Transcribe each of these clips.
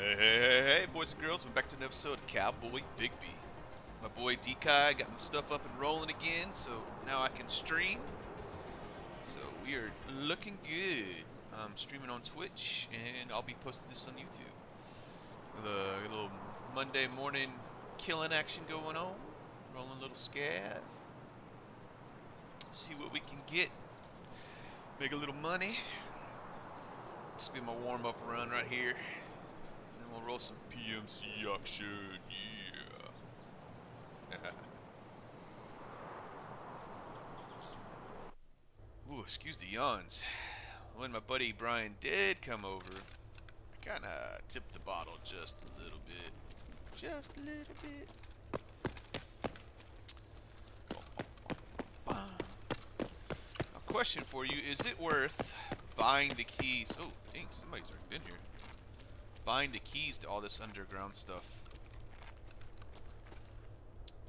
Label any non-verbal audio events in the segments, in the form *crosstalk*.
Hey, hey, hey, hey, boys and girls, we're back to an episode of Cowboy Bigby. My boy Dekai got my stuff up and rolling again, so now I can stream. So we are looking good. I'm streaming on Twitch, and I'll be posting this on YouTube. The little Monday morning killing action going on. Rolling a little scav. See what we can get. Make a little money. This will be my warm-up run right here. We'll roll some PMC action. Yeah. Ooh, excuse the yawns. When my buddy Brian did come over, I kind of tipped the bottle just a little bit. Just a little bit. A question for you, is it worth buying the keys? Oh, dang, somebody's already been here. Buying the keys to all this underground stuff.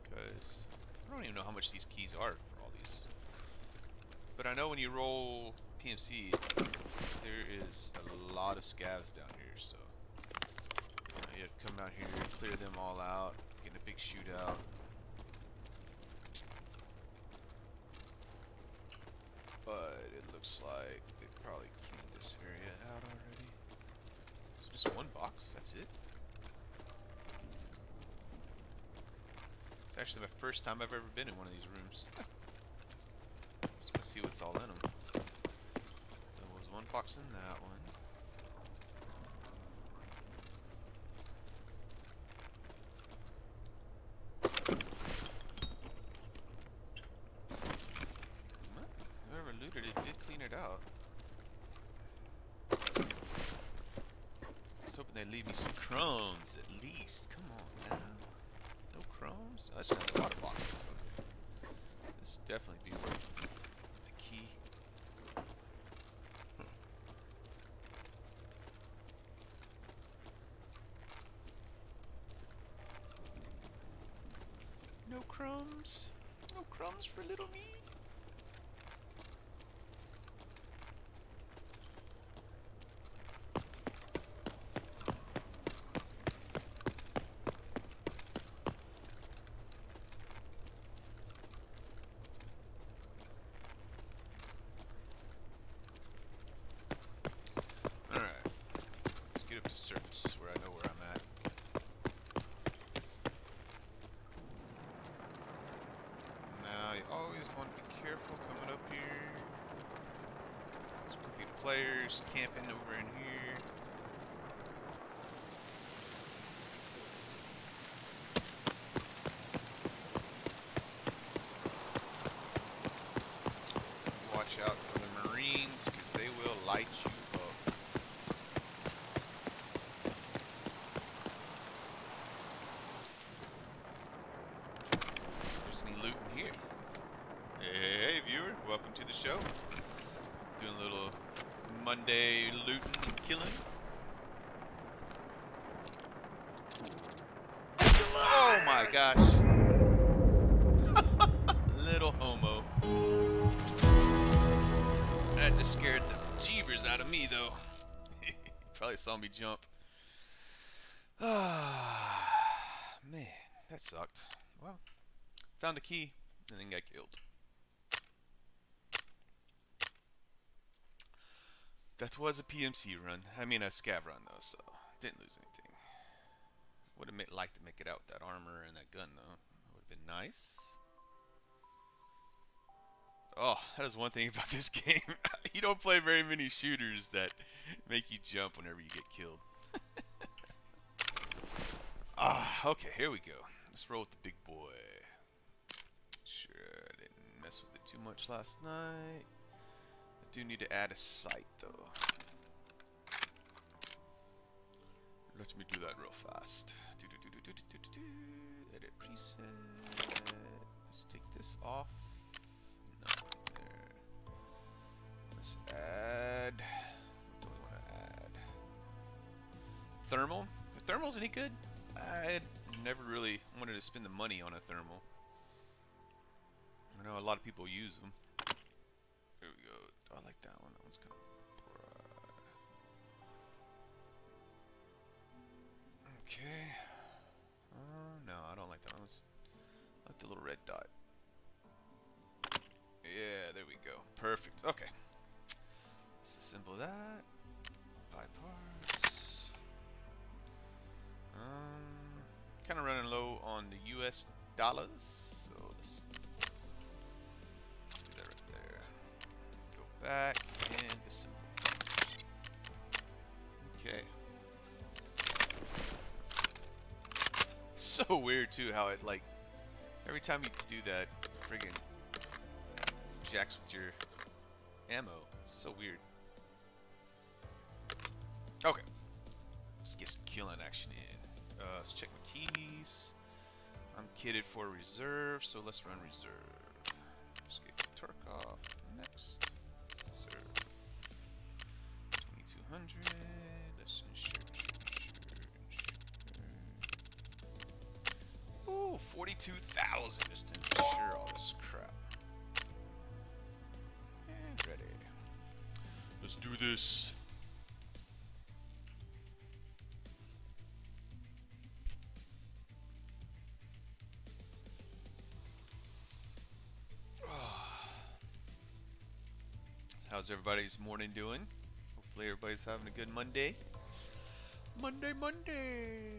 Because I don't even know how much these keys are for all these. But I know when you roll PMC, there is a lot of scavs down here, so you, know, you have to come out here, clear them all out, get in a big shootout. But it looks like they probably cleaned this area out already. Just one box, that's it. It's actually my first time I've ever been in one of these rooms. *laughs* Just want to see what's all in them. So there was one box in that one. Whoever looted it did clean it out. Just hoping they leave me some crumbs at least. Come on now. No crumbs? Oh, that's, lot of boxes. Okay. This would definitely be worth a key. Hmm. No crumbs? No crumbs for little me? Alright. Let's get up to surface where I know where I'm at. Now, you always want to be careful coming up here. There's could be players camping over in here. Jump. Ah, *sighs* man, that sucked. Well, found a key and then got killed. That was a PMC run. I mean, a scav run, though, so didn't lose anything. Would have liked to make it out with that armor and that gun, though. Would have been nice. Oh, that is one thing about this *laughs* game. you don't play very many shooters that make you jump whenever you get killed. ah, okay, here we go. Let's roll with the big boy. Sure, I didn't mess with it too much last night. I do need to add a sight, though. Let me do that real fast. Do, do, do. Edit preset. Let's take this off. Let's add. What do we want to add? Thermal. Are thermals any good? I never really wanted to spend the money on a thermal. I know a lot of people use them. Dollars, so let's do that right there. Go back and. Okay. *laughs* So weird too how it like every time you do that, friggin' jacks with your ammo. So weird. Okay. Let's get some killing action in. Uh, let's check my keys. I'm kitted for reserve, so let's run reserve. Escape Tarkov. Next. Reserve. 2200. Let's insure, insure, insure. Ooh, 42,000 just to insure all this crap. And ready. Let's do this. How's everybody's morning doing? Hopefully everybody's having a good Monday. Monday, Monday.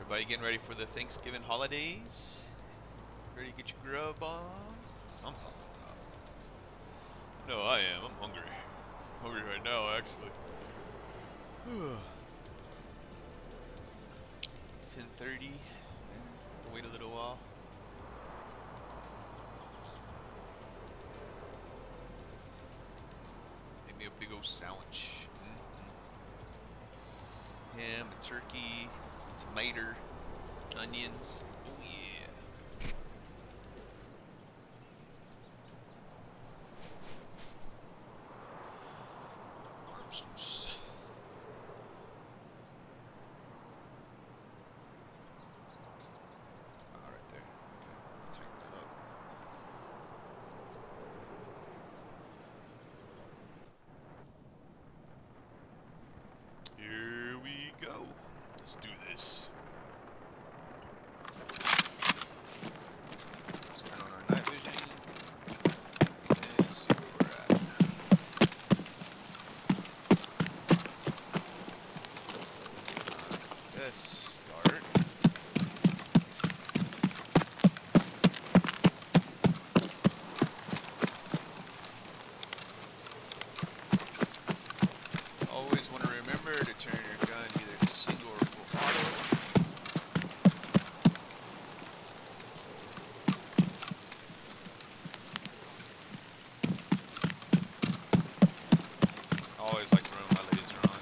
Everybody getting ready for the Thanksgiving holidays? Ready to get your grub on? I'm about. No, I am. I'm hungry. I'm hungry right now, actually. *sighs* 10:30. Wait a little while. Make me a big old sandwich. Mm -hmm. Ham, a turkey, some tomato, onions. Oh yeah. Arms. Oh, right there. Okay. Tighten that up. Here we go. Let's do this. Let's turn on our night vision and see where we're at. Let's start. Always want to remember to turn your gun either to single or full auto. Always like to run my laser on.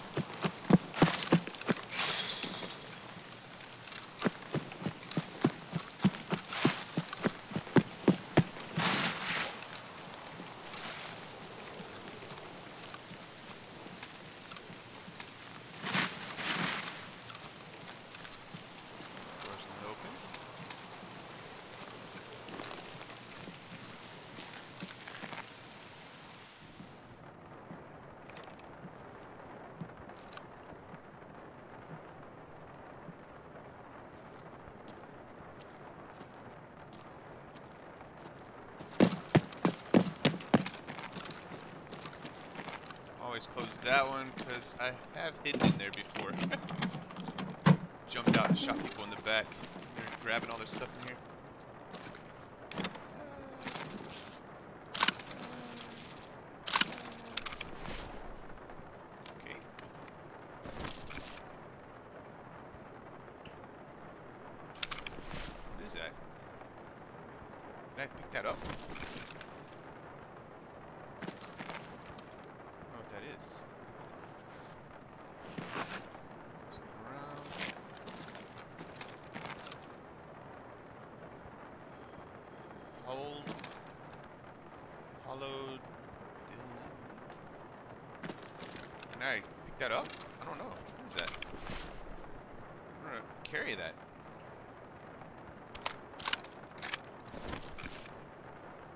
Doors not open. Close that one because I have hidden in there before. *laughs* Jumped out and shot people in the back. They're grabbing all their stuff in here. Okay. What is that? Did I pick that up? I don't know what that is. Let's look around. Hold. Hollowed. Can That up? I don't know. What is that? I'm gonna carry that.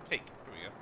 Take. Here we go.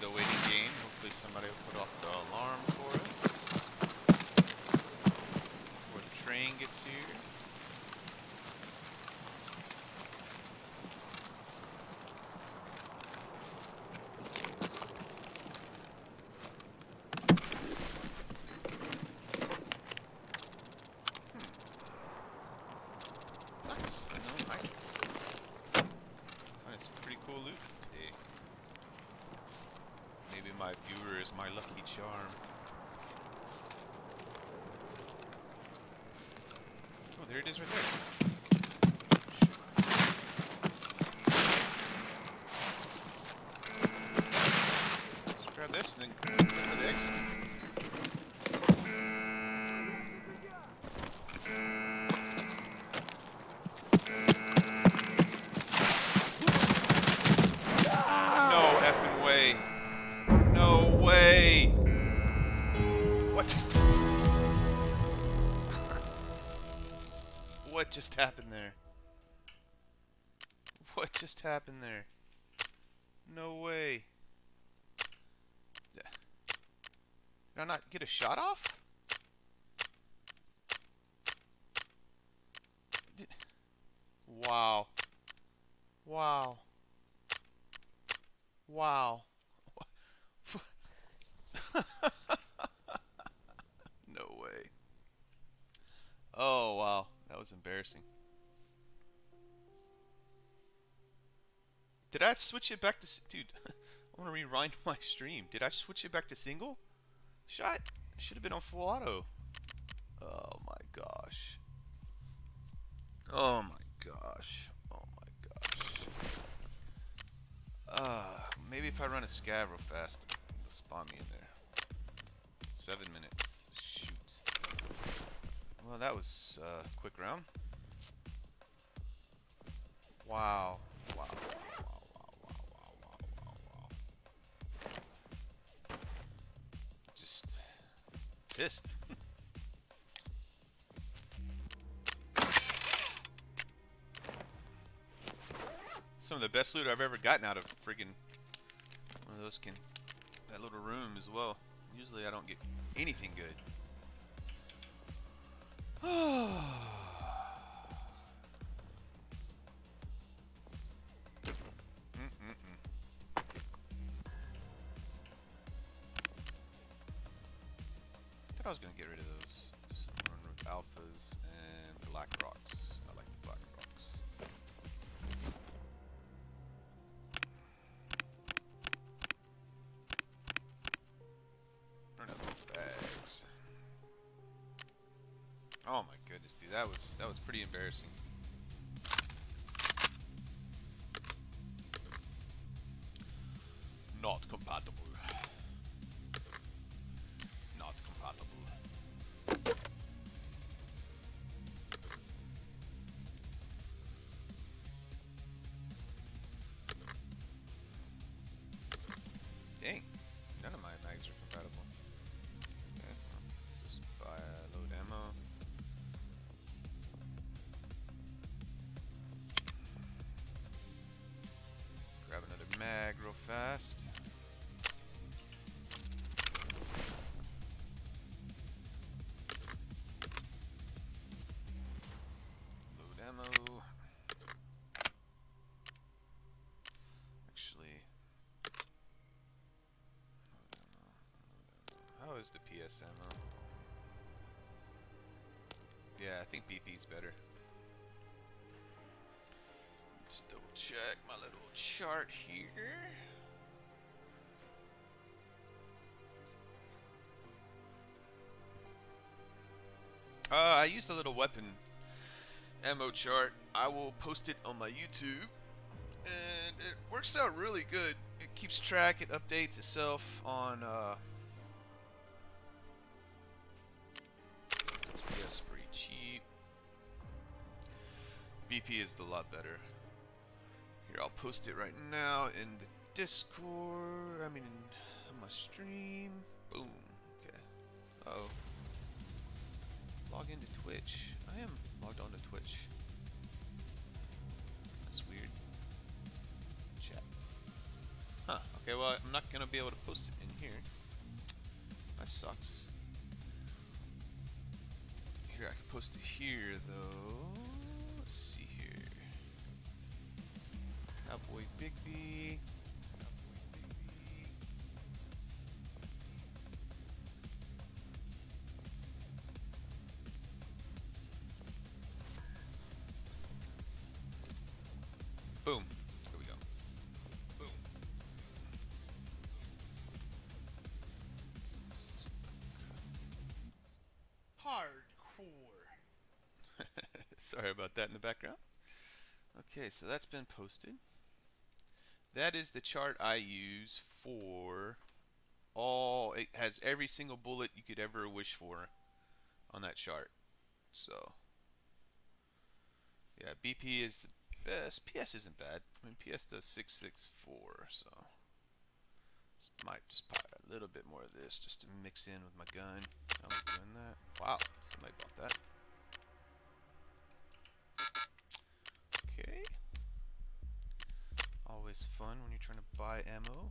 The waiting game. Hopefully somebody will put off the alarm for us. Before the train gets here. Hmm. Nice. I know I find some pretty cool loot today. Maybe my viewer is my lucky charm. Oh, there it is right there. Let's grab this and then happened there? What just happened there? No way. Did I not get a shot off? Did- Wow. Wow. Wow. *laughs* no way. Oh, wow. That was embarrassing. Did I switch it back to... Dude, I want to rewind *laughs* my stream. Did I switch it back to single? Shot. Should have been on full auto. Oh my gosh. Oh my gosh. Oh my gosh. Uh, maybe if I run a scav real fast, it'll spawn me in there. Seven minutes. Shoot. Well, that was uh, quick round. Wow. Wow. Pissed. Some of the best loot I've ever gotten out of friggin' one of those can that little room as well. Usually I don't get anything good. *sighs* Oh. Was gonna get rid of those. With alphas and black rocks. I like the black rocks. Run out of bags. Oh my goodness, dude, that was that was pretty embarrassing. Not Real fast. Load ammo. Actually, how is the PS ammo? Yeah, I think BP's better. Check my little chart here. Uh, I used a little weapon ammo chart. I will post it on my YouTube, and it works out really good. It keeps track. It updates itself on. Uh, SPS pretty cheap. BP is the lot better. Here, I'll post it right now in the Discord. I mean, on my stream. Boom. Okay. Uh oh. Log into Twitch. I am logged on to Twitch. That's weird. Chat. Huh. Okay, well, I'm not going to be able to post it in here. That sucks. Here, I can post it here, though. Cowboy Bigby. Bigby. Boom. Here we go. Boom. Hardcore. *laughs* Sorry about that in the background. Okay, so that's been posted. That is the chart I use for all. It has every single bullet you could ever wish for on that chart. So, yeah, BP is the best. PS isn't bad. I mean, PS does 664, so just might just buy a little bit more of this just to mix in with my gun. I'm doing that? Wow, somebody bought that. Okay. Always fun when you're trying to buy ammo. *laughs*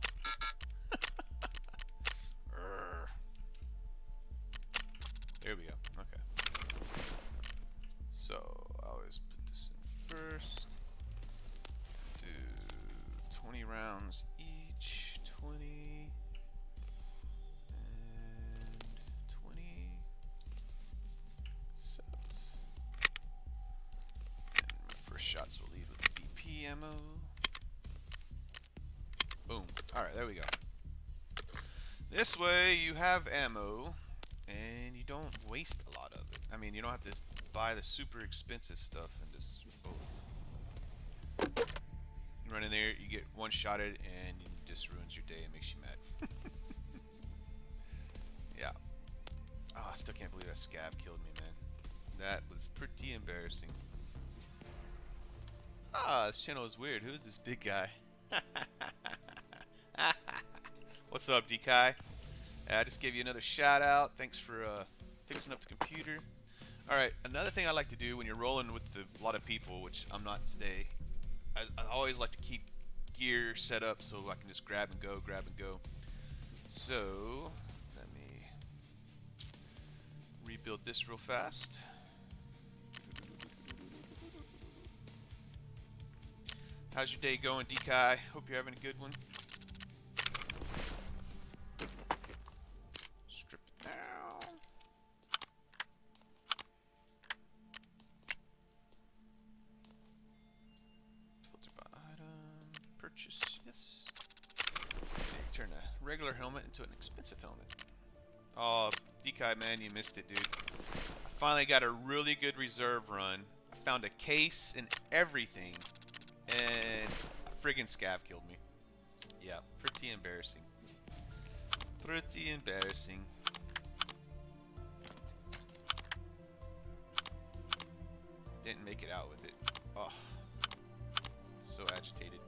There we go. Okay. So I always put this in first. Do 20 rounds each. 20 and 20 sets. And my first shots will lead with BP ammo. This way you have ammo and you don't waste a lot of it. I mean, you don't have to buy the super expensive stuff and just oh. You run in there, you get one shot it, and it just ruins your day and makes you mad. *laughs* yeah. Oh, I still can't believe that scav killed me, man. That was pretty embarrassing. Ah, this channel is weird. Who is this big guy? *laughs* What's up, DKai? I just gave you another shout out. Thanks for uh, fixing up the computer. Alright, another thing I like to do when you're rolling with a lot of people, which I'm not today, I, I always like to keep gear set up so I can just grab and go, grab and go. So, let me rebuild this real fast. How's your day going, DKai? Hope you're having a good one. You missed it, dude. I finally got a really good reserve run. I found a case and everything. And a friggin' scav killed me. Yeah, pretty embarrassing. Pretty embarrassing. Didn't make it out with it. Oh, so agitated.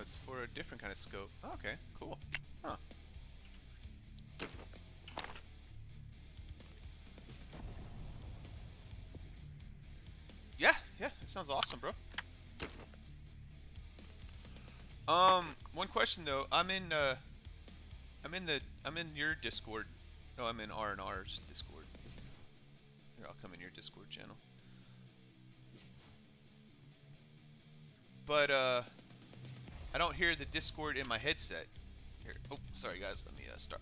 It's for a different kind of scope. Oh, okay, cool. Huh. Yeah, yeah, sounds awesome, bro. Um, one question though. I'm in uh I'm in the I'm in your Discord. No, I'm in R and R's Discord. Here, I'll come in your Discord channel. But uh I don't hear the Discord in my headset. Here. Oh, sorry guys, let me uh, start.